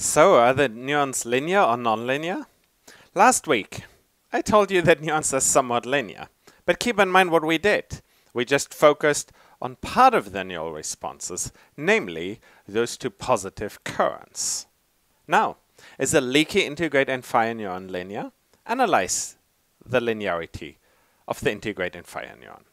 So, are the neurons linear or nonlinear? Last week, I told you that neurons are somewhat linear. But keep in mind what we did. We just focused on part of the neural responses, namely those two positive currents. Now, is the leaky integrate and fire neuron linear? Analyze the linearity of the integrate and fire neuron.